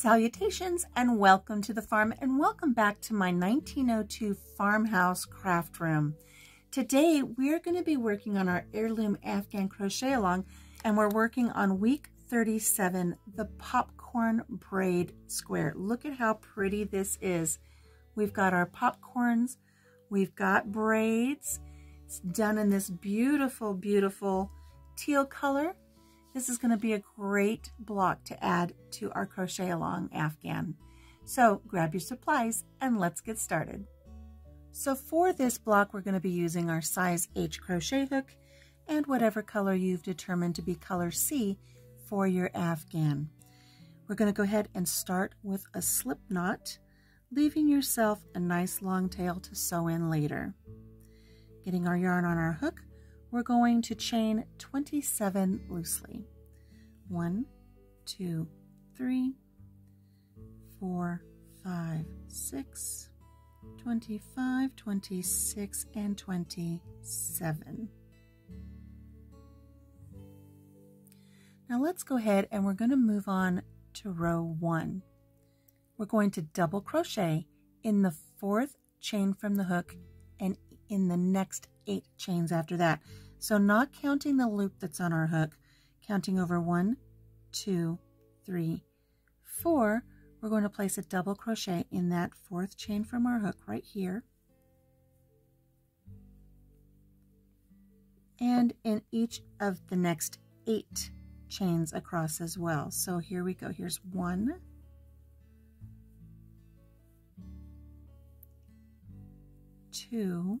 Salutations and welcome to the farm and welcome back to my 1902 farmhouse craft room. Today we're going to be working on our heirloom Afghan crochet along and we're working on week 37, the popcorn braid square. Look at how pretty this is. We've got our popcorns, we've got braids. It's done in this beautiful, beautiful teal color this is going to be a great block to add to our crochet along Afghan. So grab your supplies and let's get started. So for this block, we're going to be using our size H crochet hook and whatever color you've determined to be color C for your Afghan. We're going to go ahead and start with a slip knot, leaving yourself a nice long tail to sew in later. Getting our yarn on our hook, we're going to chain 27 loosely. One, two, three, four, five, six, 25, 26, and 27. Now let's go ahead and we're going to move on to row one. We're going to double crochet in the fourth chain from the hook in the next eight chains after that. So not counting the loop that's on our hook, counting over one, two, three, four, we're going to place a double crochet in that fourth chain from our hook right here. And in each of the next eight chains across as well. So here we go. Here's one, two,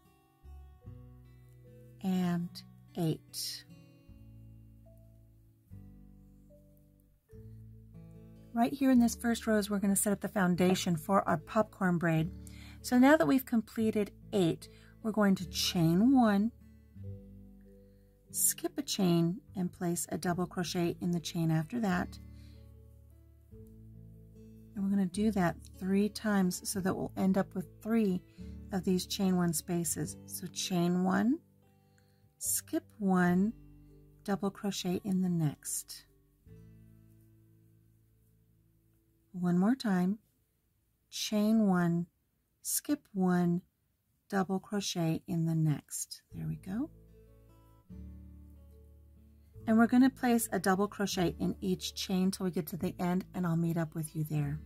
and eight. Right here in this first row we're going to set up the foundation for our popcorn braid. So now that we've completed eight, we're going to chain one, skip a chain, and place a double crochet in the chain after that. And we're going to do that three times so that we'll end up with three of these chain one spaces. So chain one, skip one, double crochet in the next. One more time, chain one, skip one, double crochet in the next. There we go. And we're going to place a double crochet in each chain till we get to the end and I'll meet up with you there.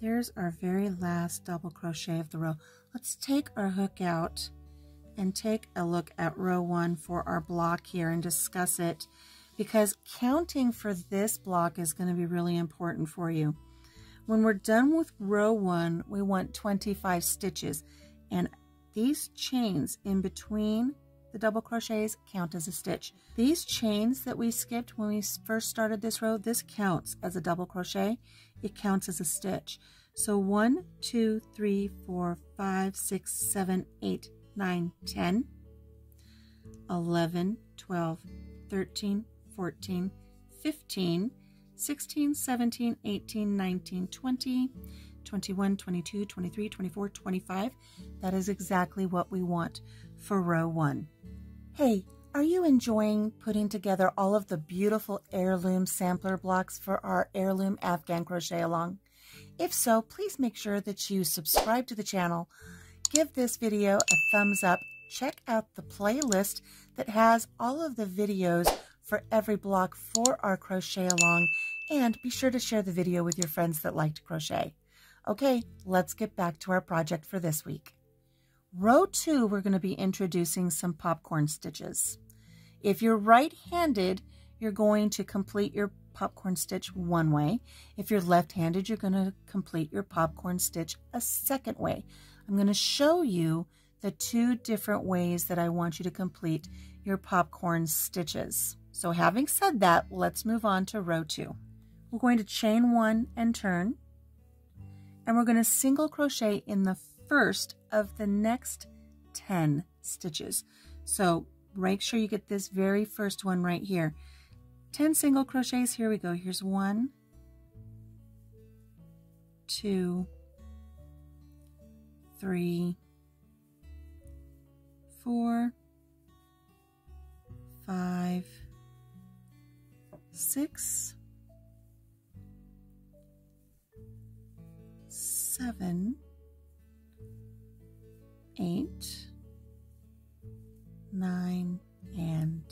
There's our very last double crochet of the row. Let's take our hook out and take a look at row one for our block here and discuss it because counting for this block is going to be really important for you. When we're done with row one, we want 25 stitches and these chains in between the double crochets count as a stitch. These chains that we skipped when we first started this row, this counts as a double crochet. It counts as a stitch. So 1, 2, 3, 4, 5, 6, 7, 8, 9, 10, 11, 12, 13, 14, 15, 16, 17, 18, 19, 20, 21, 22, 23, 24, 25. That is exactly what we want for row one. Hey, are you enjoying putting together all of the beautiful heirloom sampler blocks for our heirloom Afghan crochet along? If so, please make sure that you subscribe to the channel, give this video a thumbs up, check out the playlist that has all of the videos for every block for our crochet along, and be sure to share the video with your friends that like to crochet. Okay, let's get back to our project for this week. Row two, we're going to be introducing some popcorn stitches. If you're right-handed, you're going to complete your popcorn stitch one way. If you're left-handed, you're going to complete your popcorn stitch a second way. I'm going to show you the two different ways that I want you to complete your popcorn stitches. So having said that, let's move on to row two. We're going to chain one and turn, and we're going to single crochet in the first of the next 10 stitches. So make sure you get this very first one right here. 10 single crochets, here we go. Here's one, two, three, four, five, six, seven, eight, nine, and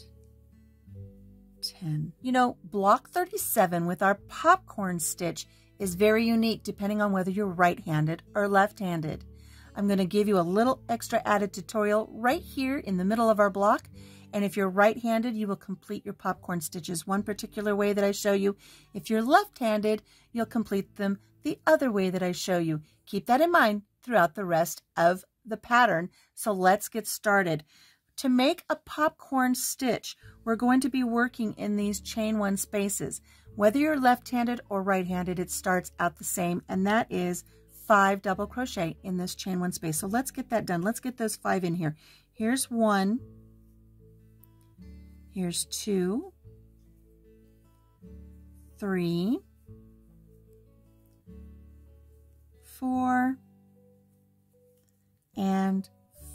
10. You know, block 37 with our popcorn stitch is very unique depending on whether you're right-handed or left-handed. I'm going to give you a little extra added tutorial right here in the middle of our block. And if you're right-handed, you will complete your popcorn stitches one particular way that I show you. If you're left-handed, you'll complete them the other way that I show you. Keep that in mind throughout the rest of the pattern. So let's get started. To make a popcorn stitch, we're going to be working in these chain one spaces. Whether you're left-handed or right-handed, it starts out the same, and that is five double crochet in this chain one space. So let's get that done. Let's get those five in here. Here's one. Here's two. Three. Four. And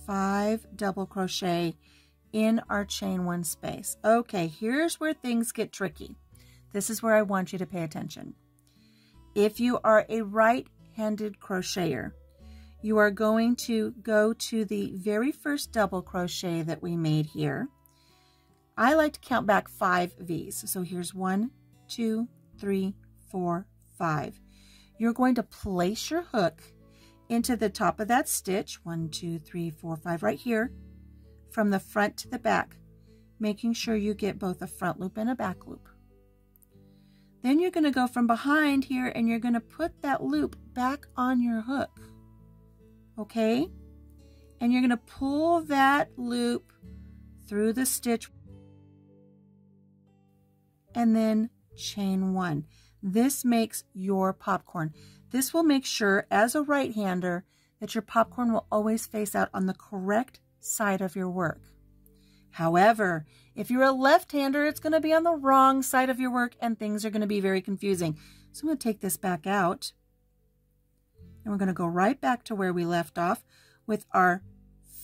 five double crochet in our chain one space. Okay, here's where things get tricky. This is where I want you to pay attention. If you are a right-handed crocheter, you are going to go to the very first double crochet that we made here. I like to count back five V's. So here's one, two, three, four, five. You're going to place your hook into the top of that stitch, one, two, three, four, five, right here, from the front to the back, making sure you get both a front loop and a back loop. Then you're going to go from behind here and you're going to put that loop back on your hook. Okay? And you're going to pull that loop through the stitch and then chain one. This makes your popcorn. This will make sure, as a right-hander, that your popcorn will always face out on the correct side of your work. However, if you're a left-hander, it's going to be on the wrong side of your work and things are going to be very confusing. So I'm going to take this back out and we're going to go right back to where we left off with our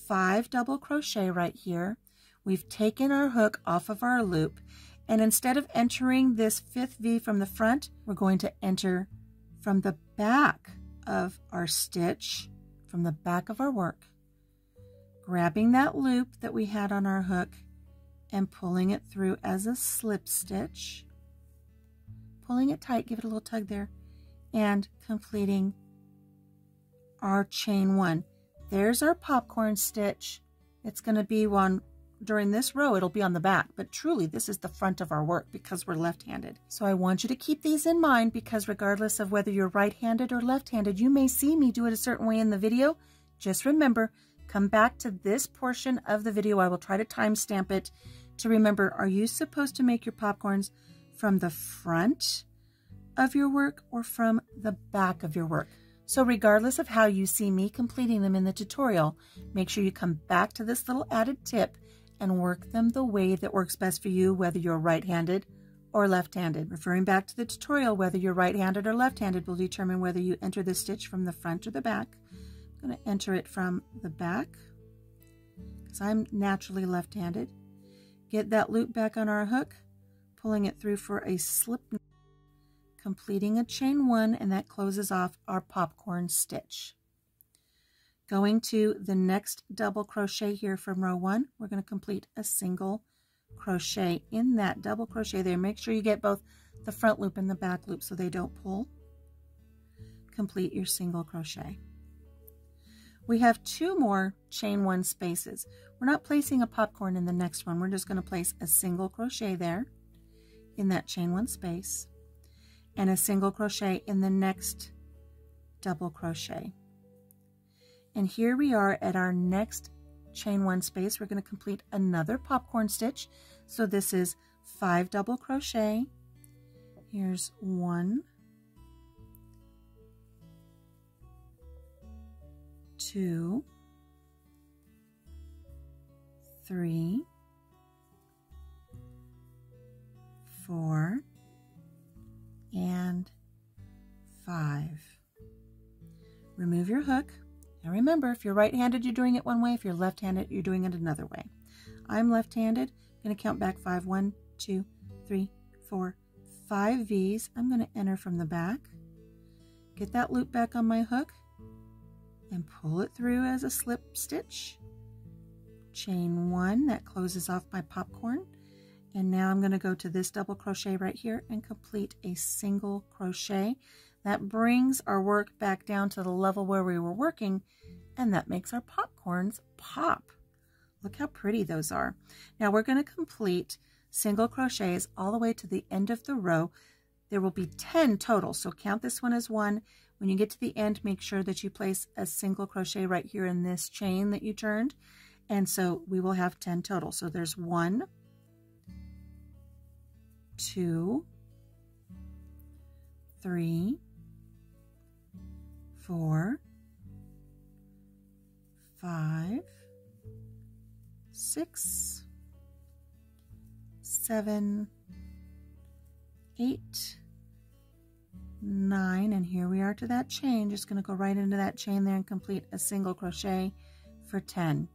five double crochet right here. We've taken our hook off of our loop and instead of entering this fifth V from the front, we're going to enter from the back of our stitch, from the back of our work, grabbing that loop that we had on our hook and pulling it through as a slip stitch, pulling it tight, give it a little tug there, and completing our chain one. There's our popcorn stitch. It's going to be one during this row, it'll be on the back, but truly this is the front of our work because we're left-handed. So I want you to keep these in mind because regardless of whether you're right-handed or left-handed, you may see me do it a certain way in the video. Just remember, come back to this portion of the video. I will try to timestamp it to remember, are you supposed to make your popcorns from the front of your work or from the back of your work? So regardless of how you see me completing them in the tutorial, make sure you come back to this little added tip and work them the way that works best for you, whether you're right-handed or left-handed. Referring back to the tutorial, whether you're right-handed or left-handed will determine whether you enter the stitch from the front or the back. I'm going to enter it from the back because I'm naturally left-handed. Get that loop back on our hook, pulling it through for a slip completing a chain one and that closes off our popcorn stitch. Going to the next double crochet here from row one, we're going to complete a single crochet in that double crochet there. Make sure you get both the front loop and the back loop so they don't pull. Complete your single crochet. We have two more chain one spaces. We're not placing a popcorn in the next one. We're just going to place a single crochet there in that chain one space and a single crochet in the next double crochet. And here we are at our next chain one space. We're going to complete another popcorn stitch. So this is five double crochet. Here's one, two, three, four, and five. Remove your hook. Now remember, if you're right-handed, you're doing it one way. If you're left-handed, you're doing it another way. I'm left-handed. I'm going to count back five. One, two, three, four, five V's. I'm going to enter from the back. Get that loop back on my hook and pull it through as a slip stitch. Chain one, that closes off my popcorn. And now I'm going to go to this double crochet right here and complete a single crochet. That brings our work back down to the level where we were working and that makes our popcorns pop. Look how pretty those are. Now we're going to complete single crochets all the way to the end of the row. There will be 10 total, so count this one as one. When you get to the end, make sure that you place a single crochet right here in this chain that you turned. And so we will have 10 total. So there's one, two, three, four, five, six, seven, eight, nine, and here we are to that chain. Just going to go right into that chain there and complete a single crochet for 10.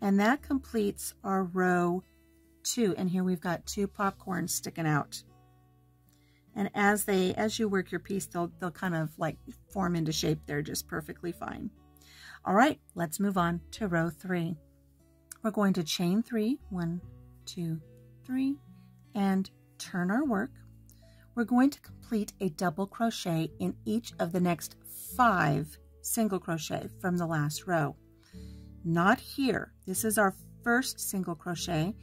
And that completes our row two. And here we've got two popcorns sticking out. And as they, as you work your piece, they'll, they'll kind of like form into shape They're just perfectly fine. All right, let's move on to row three. We're going to chain three, one, two, three, and turn our work. We're going to complete a double crochet in each of the next five single crochet from the last row. Not here. This is our first single crochet.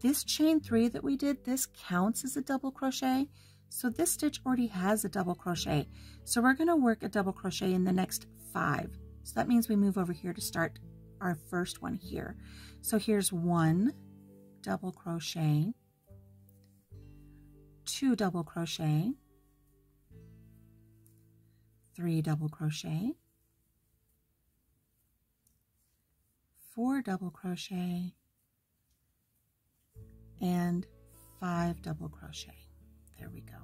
This chain three that we did, this counts as a double crochet. So this stitch already has a double crochet. So we're going to work a double crochet in the next five. So that means we move over here to start our first one here. So here's one double crochet, two double crochet, three double crochet, four double crochet, and five double crochet. There we go.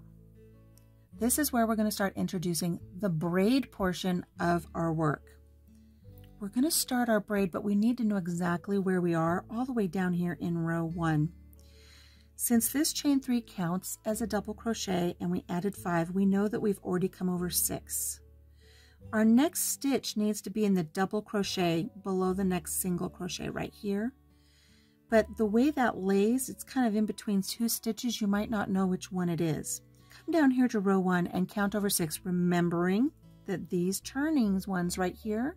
This is where we're going to start introducing the braid portion of our work. We're going to start our braid, but we need to know exactly where we are all the way down here in row one. Since this chain three counts as a double crochet and we added five, we know that we've already come over six. Our next stitch needs to be in the double crochet below the next single crochet right here. But the way that lays, it's kind of in between two stitches. You might not know which one it is. Come down here to row one and count over six, remembering that these turnings ones right here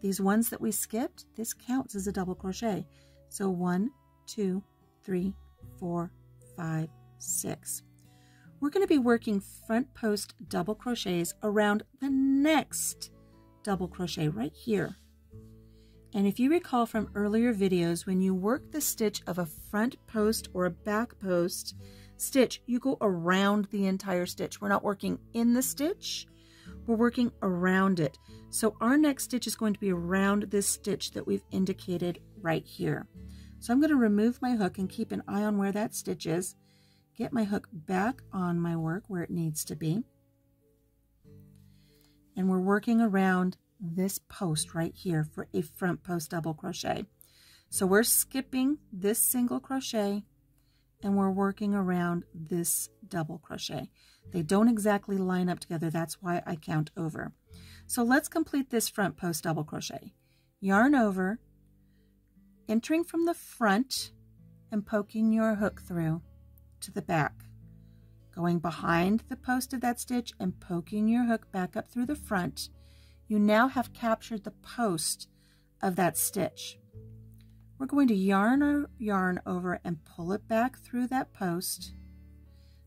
these ones that we skipped, this counts as a double crochet. So one, two, three, four, five, six. We're going to be working front post double crochets around the next double crochet right here. And if you recall from earlier videos, when you work the stitch of a front post or a back post stitch, you go around the entire stitch. We're not working in the stitch, we're working around it. So our next stitch is going to be around this stitch that we've indicated right here. So I'm going to remove my hook and keep an eye on where that stitch is. Get my hook back on my work where it needs to be. And we're working around this post right here for a front post double crochet. So we're skipping this single crochet and we're working around this double crochet. They don't exactly line up together. That's why I count over. So let's complete this front post double crochet. Yarn over, entering from the front and poking your hook through to the back. Going behind the post of that stitch and poking your hook back up through the front, you now have captured the post of that stitch. We're going to yarn our yarn over and pull it back through that post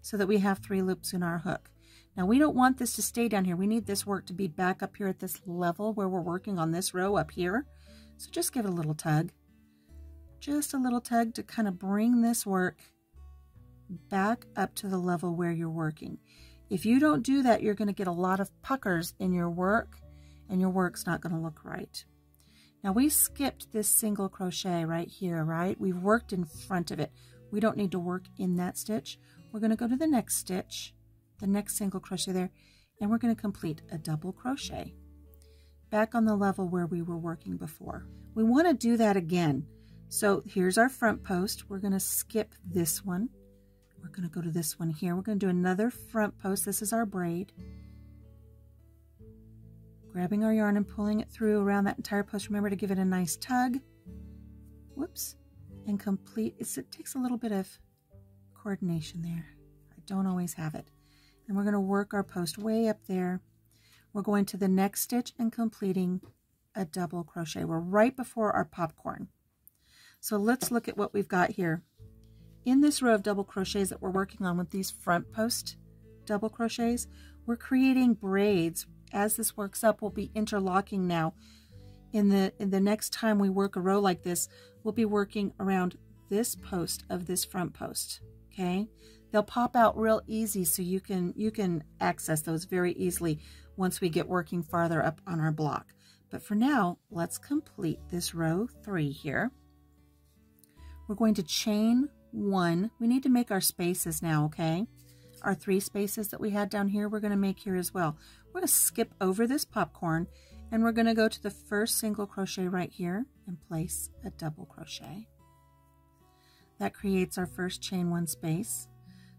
so that we have three loops in our hook. Now we don't want this to stay down here. We need this work to be back up here at this level where we're working on this row up here. So just give it a little tug. Just a little tug to kind of bring this work back up to the level where you're working. If you don't do that, you're going to get a lot of puckers in your work and your work's not going to look right. Now we skipped this single crochet right here, right? We've worked in front of it. We don't need to work in that stitch. We're going to go to the next stitch, the next single crochet there, and we're going to complete a double crochet back on the level where we were working before. We want to do that again. So here's our front post. We're going to skip this one. We're going to go to this one here. We're going to do another front post. This is our braid grabbing our yarn and pulling it through around that entire post. Remember to give it a nice tug. Whoops. And complete. It's, it takes a little bit of coordination there. I don't always have it. And we're going to work our post way up there. We're going to the next stitch and completing a double crochet. We're right before our popcorn. So let's look at what we've got here. In this row of double crochets that we're working on with these front post double crochets, we're creating braids as this works up, we'll be interlocking now. In the, in the next time we work a row like this, we'll be working around this post of this front post, okay? They'll pop out real easy so you can, you can access those very easily once we get working farther up on our block. But for now, let's complete this row three here. We're going to chain one. We need to make our spaces now, okay? Our three spaces that we had down here, we're going to make here as well. We're going to skip over this popcorn and we're going to go to the first single crochet right here and place a double crochet. That creates our first chain one space.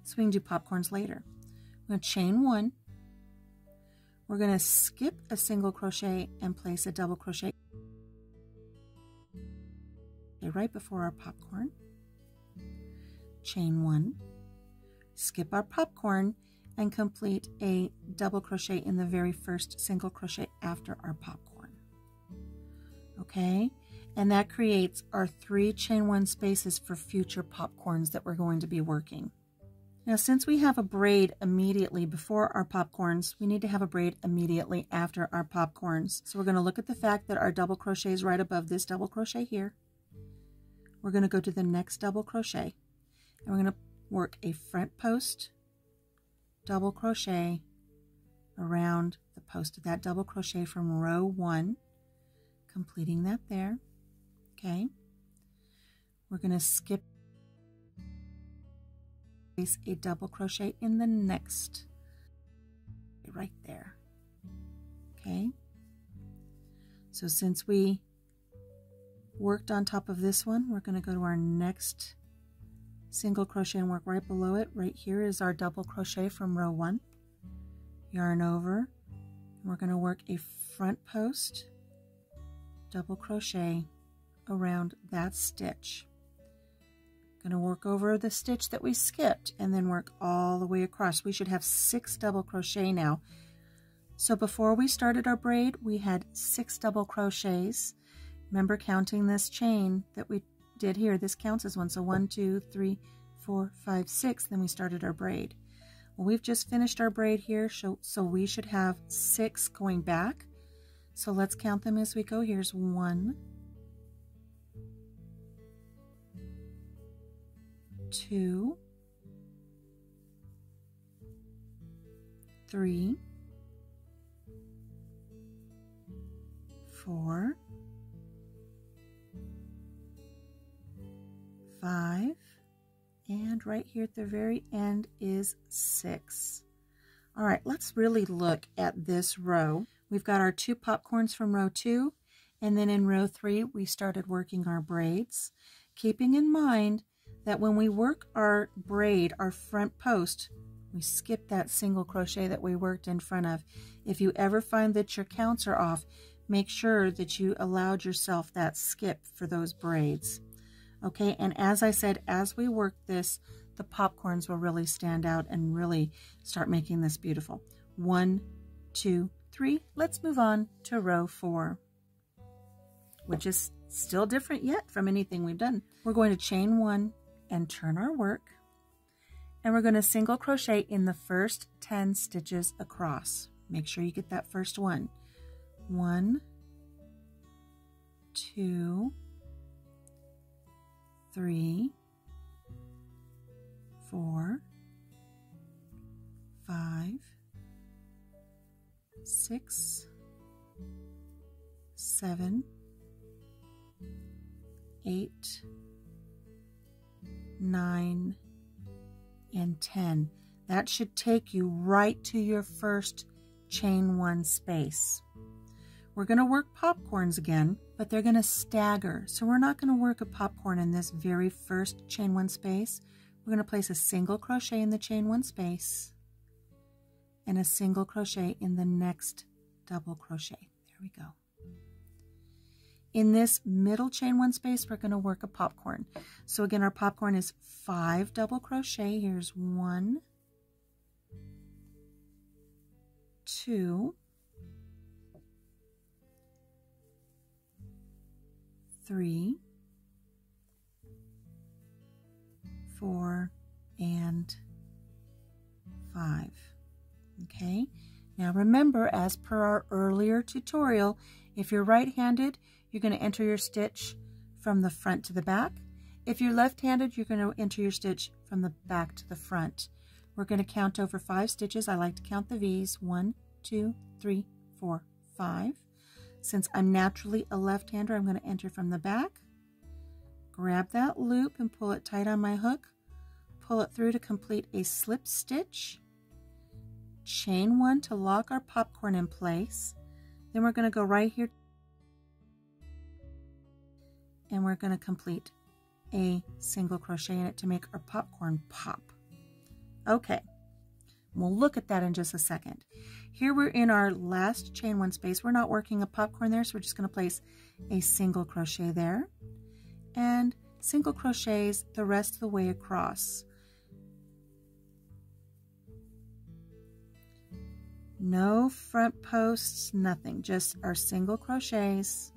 So we can do popcorns later. We're going to chain one. We're going to skip a single crochet and place a double crochet right before our popcorn. Chain one. Skip our popcorn and complete a double crochet in the very first single crochet after our popcorn. Okay, and that creates our three chain one spaces for future popcorns that we're going to be working. Now, since we have a braid immediately before our popcorns, we need to have a braid immediately after our popcorns. So we're going to look at the fact that our double crochet is right above this double crochet here. We're going to go to the next double crochet and we're going to work a front post double crochet around the post of that double crochet from row one, completing that there. Okay. We're going to skip place a double crochet in the next right there. Okay. So since we worked on top of this one, we're going to go to our next single crochet and work right below it. Right here is our double crochet from row one. Yarn over. We're going to work a front post, double crochet around that stitch. Going to work over the stitch that we skipped and then work all the way across. We should have six double crochet now. So before we started our braid, we had six double crochets. Remember counting this chain that we did here, this counts as one. So one, two, three, four, five, six. Then we started our braid. Well, we've just finished our braid here, so, so we should have six going back. So let's count them as we go. Here's one, two, three, four, five, and right here at the very end is six. All right, let's really look at this row. We've got our two popcorns from row two, and then in row three, we started working our braids, keeping in mind that when we work our braid, our front post, we skip that single crochet that we worked in front of. If you ever find that your counts are off, make sure that you allowed yourself that skip for those braids. Okay, and as I said, as we work this, the popcorns will really stand out and really start making this beautiful. One, two, three. Let's move on to row four, which is still different yet from anything we've done. We're going to chain one and turn our work. and we're going to single crochet in the first 10 stitches across. Make sure you get that first one. One, two, three, four, five, six, seven, eight, nine, and 10. That should take you right to your first chain one space. We're going to work popcorns again, but they're going to stagger. So we're not going to work a popcorn in this very first chain one space. We're going to place a single crochet in the chain one space and a single crochet in the next double crochet. There we go. In this middle chain one space, we're going to work a popcorn. So again, our popcorn is five double crochet. Here's one, two, three, four, and five. Okay, now remember, as per our earlier tutorial, if you're right-handed, you're going to enter your stitch from the front to the back. If you're left-handed, you're going to enter your stitch from the back to the front. We're going to count over five stitches. I like to count the V's. One, two, three, four, five. Since I'm naturally a left-hander, I'm going to enter from the back. Grab that loop and pull it tight on my hook. Pull it through to complete a slip stitch. Chain one to lock our popcorn in place. Then we're going to go right here and we're going to complete a single crochet in it to make our popcorn pop. Okay, we'll look at that in just a second. Here we're in our last chain one space. We're not working a popcorn there, so we're just going to place a single crochet there and single crochets the rest of the way across. No front posts, nothing, just our single crochets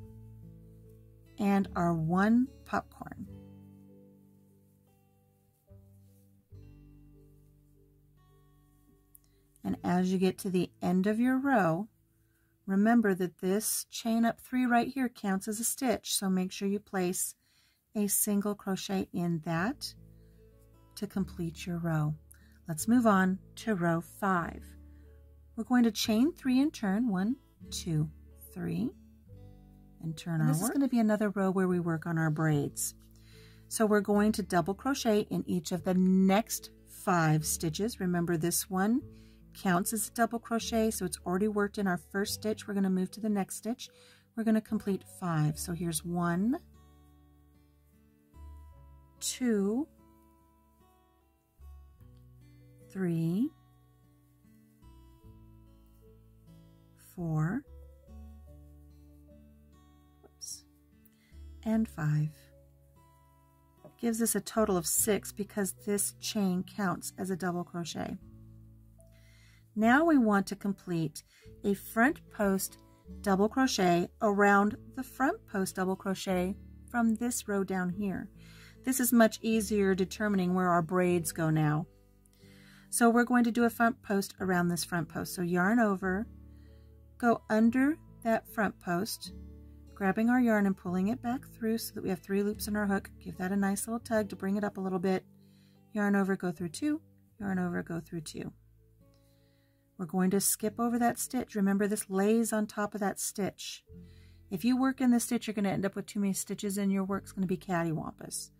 and our one popcorn. And as you get to the end of your row, remember that this chain up three right here counts as a stitch. So make sure you place a single crochet in that to complete your row. Let's move on to row five. We're going to chain three and turn one, two, three, and turn and This work. is going to be another row where we work on our braids. So we're going to double crochet in each of the next five stitches. Remember this one counts as a double crochet, so it's already worked in our first stitch. We're going to move to the next stitch. We're going to complete five. So here's one, two, three, four, and 5. Gives us a total of 6 because this chain counts as a double crochet. Now we want to complete a front post double crochet around the front post double crochet from this row down here. This is much easier determining where our braids go now. So we're going to do a front post around this front post. So yarn over, go under that front post, grabbing our yarn and pulling it back through so that we have three loops in our hook. Give that a nice little tug to bring it up a little bit. Yarn over, go through two, yarn over, go through two. We're going to skip over that stitch. Remember this lays on top of that stitch. If you work in the stitch, you're going to end up with too many stitches and your work's going to be cattywampus.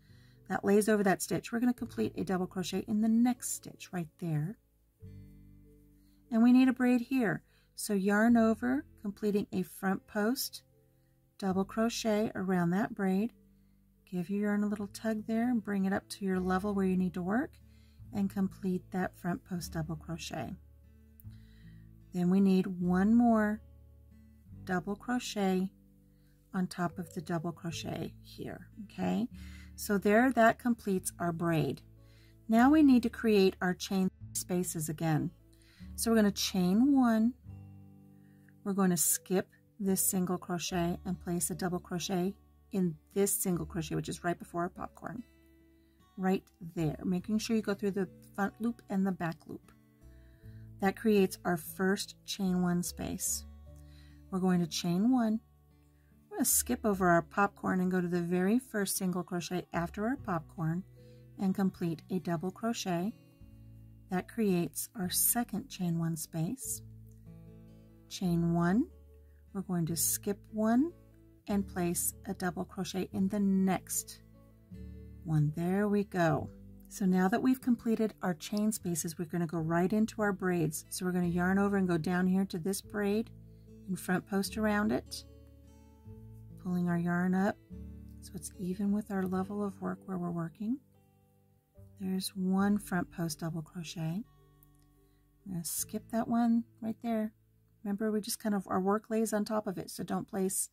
That lays over that stitch. We're going to complete a double crochet in the next stitch right there. And we need a braid here. So yarn over, completing a front post, double crochet around that braid give your yarn a little tug there and bring it up to your level where you need to work and complete that front post double crochet then we need one more double crochet on top of the double crochet here okay? So there that completes our braid. Now we need to create our chain spaces again. So we're going to chain one. We're going to skip this single crochet and place a double crochet in this single crochet which is right before our popcorn. Right there, making sure you go through the front loop and the back loop. That creates our first chain one space. We're going to chain one. We're going to skip over our popcorn and go to the very first single crochet after our popcorn and complete a double crochet. That creates our second chain one space. Chain one, we're going to skip one and place a double crochet in the next one. There we go. So now that we've completed our chain spaces, we're going to go right into our braids. So we're going to yarn over and go down here to this braid and front post around it, pulling our yarn up so it's even with our level of work where we're working. There's one front post double crochet. I'm going to skip that one right there. Remember, we just kind of, our work lays on top of it, so don't place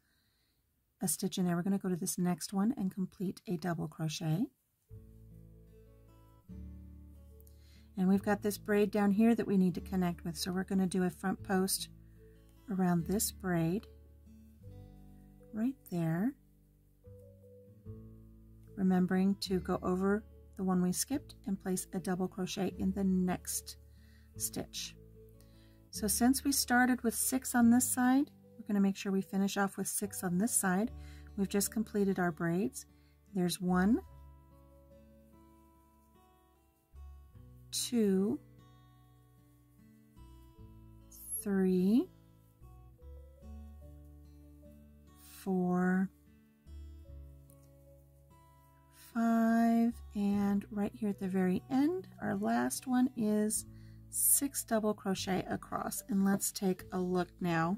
a stitch in there. We're going to go to this next one and complete a double crochet. And we've got this braid down here that we need to connect with. So we're going to do a front post around this braid right there. Remembering to go over the one we skipped and place a double crochet in the next stitch. So since we started with six on this side, we're going to make sure we finish off with six on this side. We've just completed our braids. There's one, two, three, four, five, and right here at the very end, our last one is six double crochet across. And let's take a look now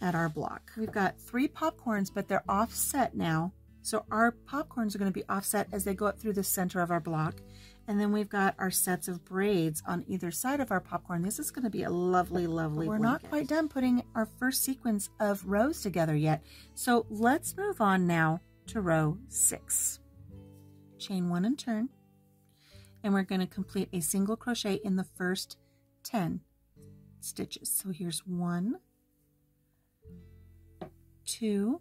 at our block. We've got three popcorns, but they're offset now. So our popcorns are going to be offset as they go up through the center of our block. And then we've got our sets of braids on either side of our popcorn. This is going to be a lovely, lovely We're blanket. not quite done putting our first sequence of rows together yet. So let's move on now to row six. Chain one and turn. And we're going to complete a single crochet in the first 10 stitches. So here's one, two,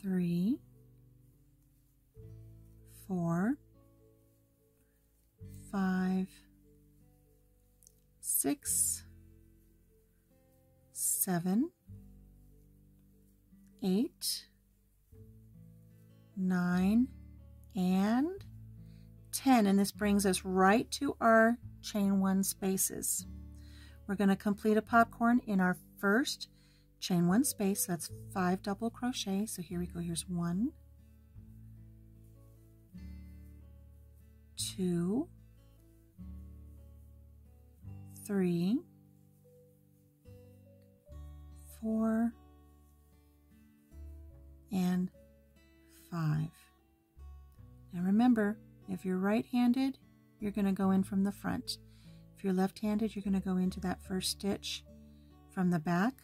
three, four, five, six, seven, eight, nine, and 10. And this brings us right to our chain one spaces. We're going to complete a popcorn in our first chain one space. That's five double crochet. So here we go. Here's one, two, three, four, and five. Now remember, if you're right-handed, you're going to go in from the front. If you're left-handed, you're going to go into that first stitch from the back.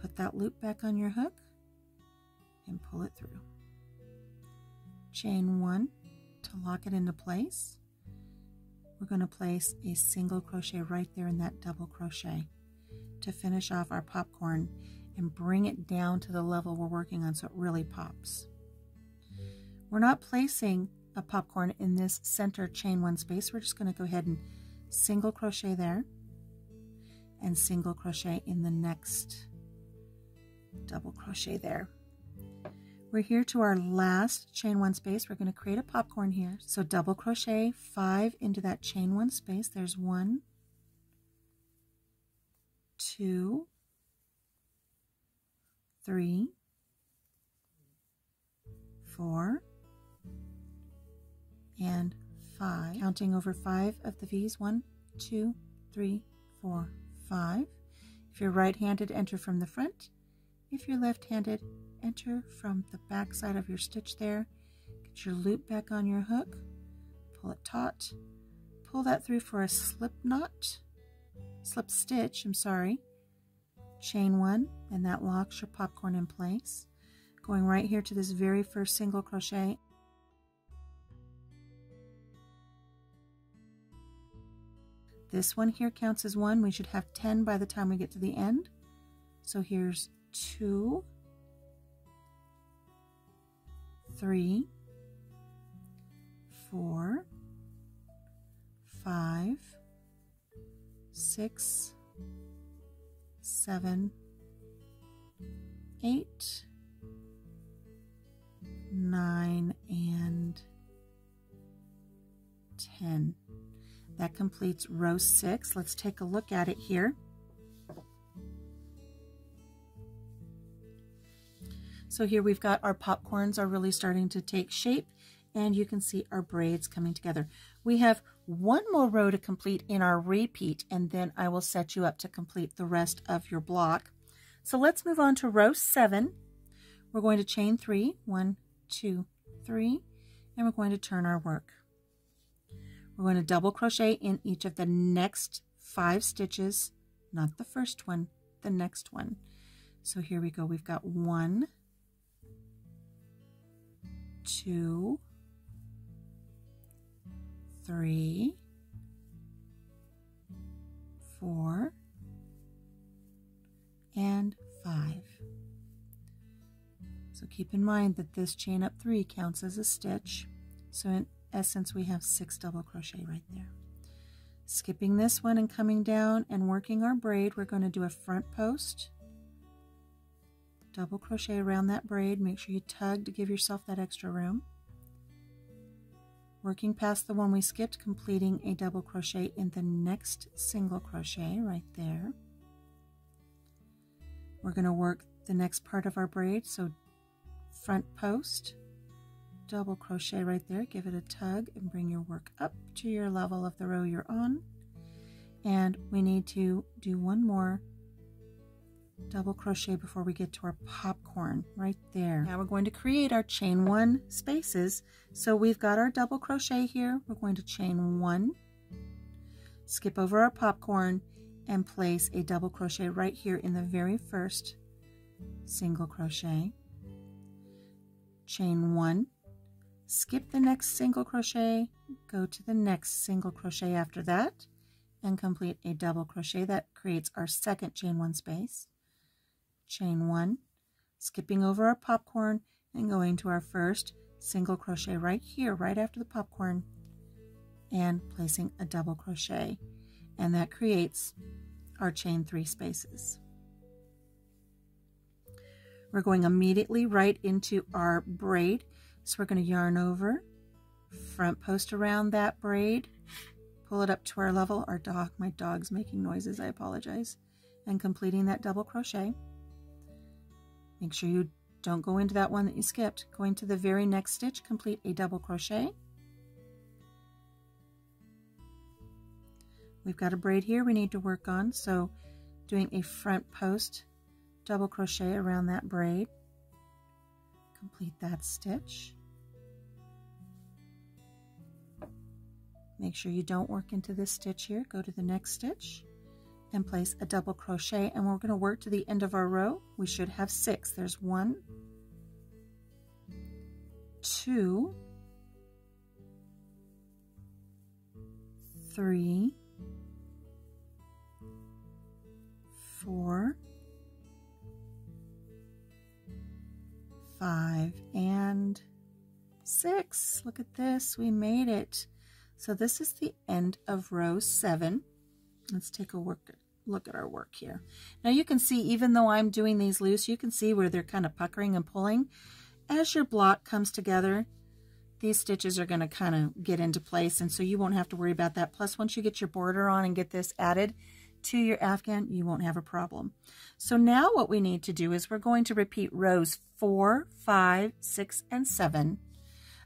Put that loop back on your hook and pull it through. Chain one, to lock it into place, we're going to place a single crochet right there in that double crochet to finish off our popcorn and bring it down to the level we're working on so it really pops. We're not placing a popcorn in this center chain one space. We're just going to go ahead and single crochet there and single crochet in the next double crochet there. We're here to our last chain one space. We're going to create a popcorn here. So double crochet five into that chain one space. There's one, two, three, four, and five. Counting over five of the V's. One, two, three, four, five. If you're right-handed, enter from the front. If you're left-handed, enter from the back side of your stitch there. Get your loop back on your hook, pull it taut, pull that through for a slip knot, slip stitch, I'm sorry, chain one, and that locks your popcorn in place. Going right here to this very first single crochet. This one here counts as one. We should have 10 by the time we get to the end. So here's two, three, four, five, six, seven, eight, nine, and 10. That completes row six. Let's take a look at it here. So here we've got our popcorns are really starting to take shape and you can see our braids coming together. We have one more row to complete in our repeat and then I will set you up to complete the rest of your block. So let's move on to row seven. We're going to chain three, one, two, three, and we're going to turn our work. We're going to double crochet in each of the next five stitches, not the first one, the next one. So here we go. We've got one, two, three, four, and five. So keep in mind that this chain up three counts as a stitch. So in essence, we have six double crochet right there. Skipping this one and coming down and working our braid, we're going to do a front post, double crochet around that braid. Make sure you tug to give yourself that extra room. Working past the one we skipped, completing a double crochet in the next single crochet right there. We're going to work the next part of our braid, so front post, double crochet right there, give it a tug and bring your work up to your level of the row you're on. And we need to do one more double crochet before we get to our popcorn right there. Now we're going to create our chain one spaces. So we've got our double crochet here. We're going to chain one, skip over our popcorn and place a double crochet right here in the very first single crochet. Chain one, skip the next single crochet, go to the next single crochet after that and complete a double crochet that creates our second chain one space chain one, skipping over our popcorn and going to our first single crochet right here, right after the popcorn, and placing a double crochet. And that creates our chain three spaces. We're going immediately right into our braid. So we're going to yarn over, front post around that braid, pull it up to our level. Our dog, my dog's making noises, I apologize. And completing that double crochet. Make sure you don't go into that one that you skipped. Going to the very next stitch, complete a double crochet. We've got a braid here we need to work on, so doing a front post double crochet around that braid. Complete that stitch. Make sure you don't work into this stitch here. Go to the next stitch and place a double crochet and we're going to work to the end of our row. We should have six. There's one, two, three, four, five, and six. Look at this, we made it. So this is the end of row seven. Let's take a look look at our work here. Now you can see, even though I'm doing these loose, you can see where they're kind of puckering and pulling. As your block comes together, these stitches are going to kind of get into place, and so you won't have to worry about that. Plus, once you get your border on and get this added to your afghan, you won't have a problem. So now what we need to do is we're going to repeat rows 4, 5, 6, and 7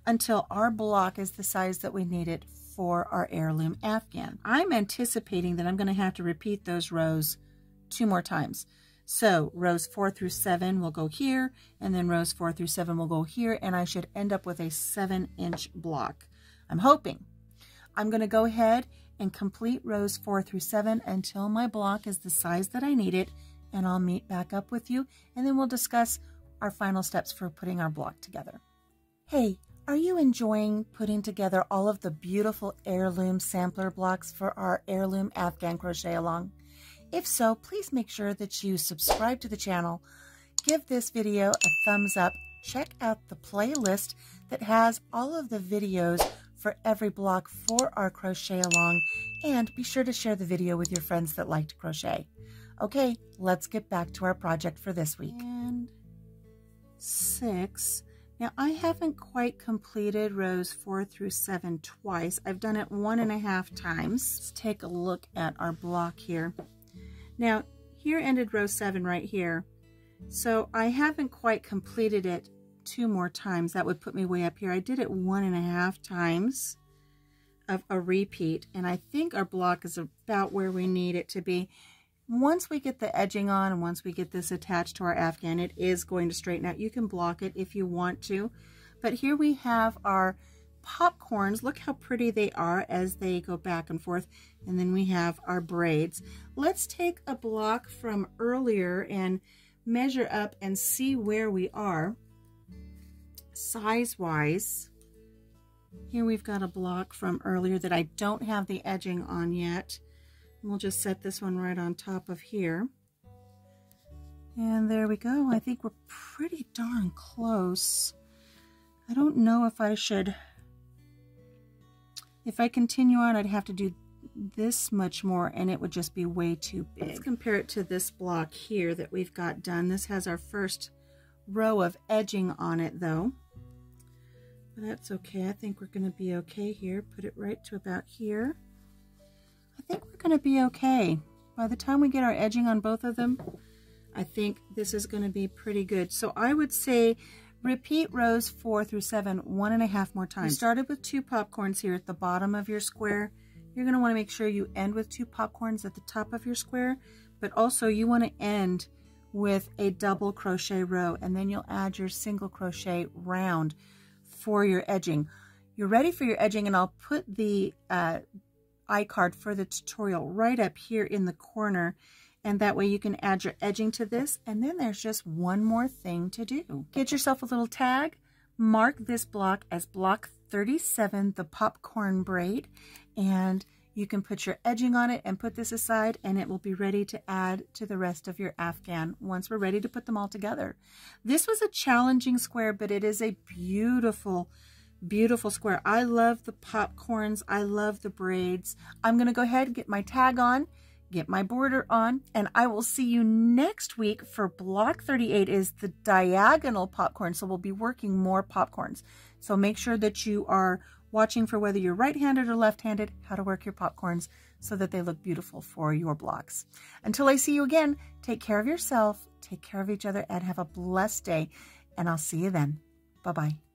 until our block is the size that we need it for our heirloom afghan. I'm anticipating that I'm going to have to repeat those rows two more times. So rows four through seven will go here, and then rows four through seven will go here, and I should end up with a seven inch block. I'm hoping. I'm going to go ahead and complete rows four through seven until my block is the size that I need it, and I'll meet back up with you, and then we'll discuss our final steps for putting our block together. Hey, are you enjoying putting together all of the beautiful heirloom sampler blocks for our heirloom Afghan crochet along? If so, please make sure that you subscribe to the channel, give this video a thumbs up, check out the playlist that has all of the videos for every block for our crochet along and be sure to share the video with your friends that like to crochet. Okay, let's get back to our project for this week. And six. Now I haven't quite completed rows four through seven twice. I've done it one and a half times. Let's take a look at our block here. Now here ended row seven right here. So I haven't quite completed it two more times. That would put me way up here. I did it one and a half times of a repeat and I think our block is about where we need it to be. Once we get the edging on and once we get this attached to our afghan, it is going to straighten out. You can block it if you want to. But here we have our popcorns. Look how pretty they are as they go back and forth. And then we have our braids. Let's take a block from earlier and measure up and see where we are size-wise. Here we've got a block from earlier that I don't have the edging on yet. We'll just set this one right on top of here. And there we go. I think we're pretty darn close. I don't know if I should... If I continue on, I'd have to do this much more and it would just be way too big. Let's compare it to this block here that we've got done. This has our first row of edging on it though. But that's okay. I think we're going to be okay here. Put it right to about here. I think we're going to be okay. By the time we get our edging on both of them, I think this is going to be pretty good. So I would say repeat rows four through seven one and a half more times. You started with two popcorns here at the bottom of your square. You're going to want to make sure you end with two popcorns at the top of your square, but also you want to end with a double crochet row and then you'll add your single crochet round for your edging. You're ready for your edging and I'll put the uh, iCard for the tutorial right up here in the corner and that way you can add your edging to this and then there's just one more thing to do. Get yourself a little tag, mark this block as block 37, the popcorn braid, and you can put your edging on it and put this aside and it will be ready to add to the rest of your Afghan once we're ready to put them all together. This was a challenging square, but it is a beautiful, beautiful square. I love the popcorns. I love the braids. I'm going to go ahead and get my tag on, get my border on, and I will see you next week for block 38 is the diagonal popcorn. So we'll be working more popcorns. So make sure that you are watching for whether you're right-handed or left-handed, how to work your popcorns so that they look beautiful for your blocks. Until I see you again, take care of yourself, take care of each other, and have a blessed day. And I'll see you then. Bye-bye.